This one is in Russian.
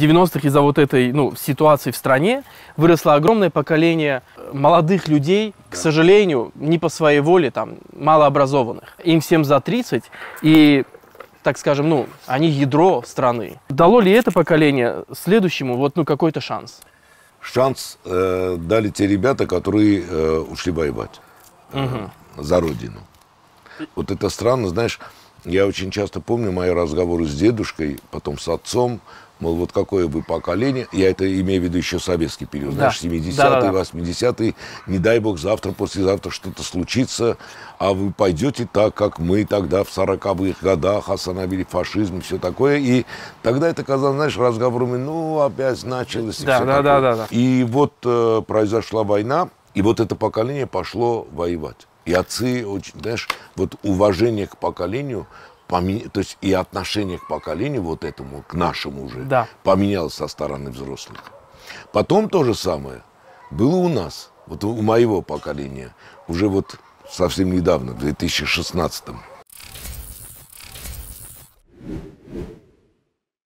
90-х из-за вот этой ну, ситуации в стране выросло огромное поколение молодых людей, к сожалению, не по своей воле, там, малообразованных. Им всем за 30, и так скажем, ну, они ядро страны. Дало ли это поколение следующему вот, ну, какой-то шанс? Шанс э, дали те ребята, которые э, ушли воевать э, за родину. Вот это странно, знаешь, я очень часто помню мои разговоры с дедушкой, потом с отцом, мол, вот какое вы поколение, я это имею в виду еще советский период, Да. знаешь, 70-е, Да, да, да. 80-е, не дай бог завтра, послезавтра что-то случится, а вы пойдете так, как мы тогда в 40-х годах остановили фашизм и все такое, и тогда это казалось, знаешь, разговорами, ну, опять началось и Да, всё да, такое. да, да, да. И вот э, произошла война, и вот это поколение пошло воевать. И отцы, очень, знаешь, вот уважение к поколению, то есть и отношение к поколению вот этому, к нашему уже, Да. поменялось со стороны взрослых. Потом то же самое было у нас, вот у моего поколения, уже вот совсем недавно, в 2016